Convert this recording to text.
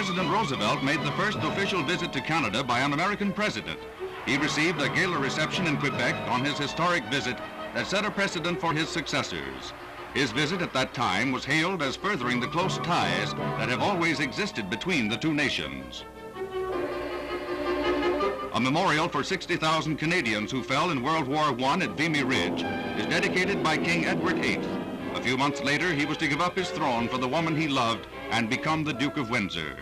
President Roosevelt made the first official visit to Canada by an American president. He received a gala reception in Quebec on his historic visit that set a precedent for his successors. His visit at that time was hailed as furthering the close ties that have always existed between the two nations. A memorial for 60,000 Canadians who fell in World War I at Vimy Ridge is dedicated by King Edward VIII. A few months later, he was to give up his throne for the woman he loved and become the Duke of Windsor.